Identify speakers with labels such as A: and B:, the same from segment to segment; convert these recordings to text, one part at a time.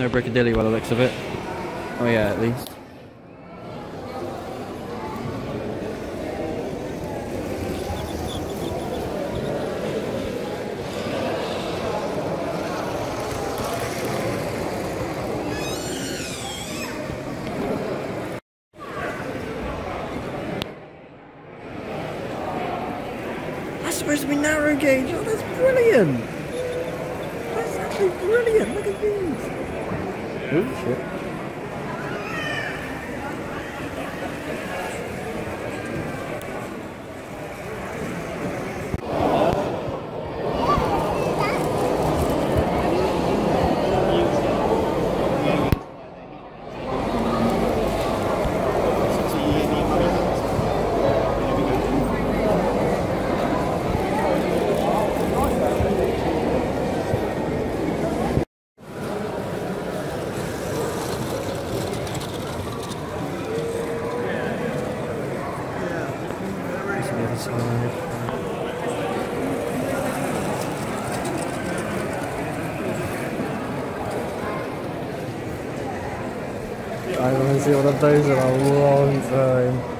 A: No Brickadilly by the looks of it. Oh yeah, at least. That's supposed to be narrow gauge. Oh, that's brilliant. That's actually brilliant. Look at these. Oh, shit. The other side. I haven't seen one of those in a long time.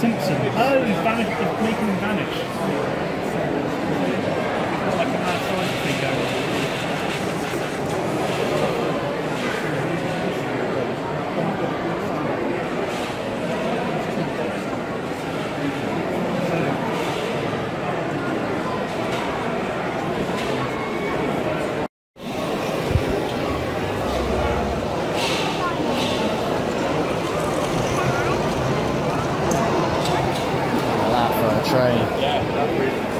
B: Simpson. Oh, he's vanished, making him vanish. Like a mad science thing going on.
A: That for a train.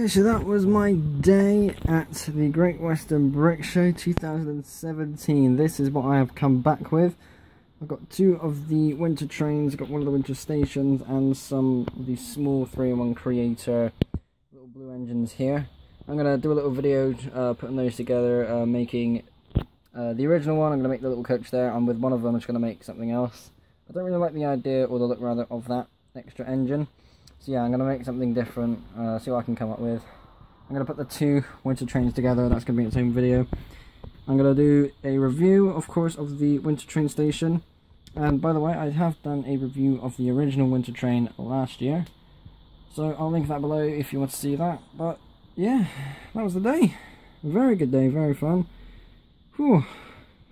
A: Okay, so that was my day at the Great Western Brick Show 2017. This is what I have come back with. I've got two of the winter trains, got one of the winter stations, and some of the small 3-in-1 Creator little blue engines here. I'm going to do a little video uh, putting those together, uh, making uh, the original one. I'm going to make the little coach there, and with one of them I'm just going to make something else. I don't really like the idea, or the look rather, of that extra engine. So yeah, I'm going to make something different, uh, see what I can come up with. I'm going to put the two winter trains together, that's going to be its own video. I'm going to do a review, of course, of the winter train station. And by the way, I have done a review of the original winter train last year. So I'll link that below if you want to see that. But yeah, that was the day. Very good day, very fun. Whew,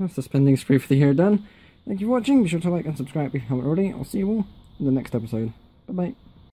A: that's the spending spree for the year done. Thank you for watching, be sure to like and subscribe if you haven't already. I'll see you all in the next episode. Bye bye.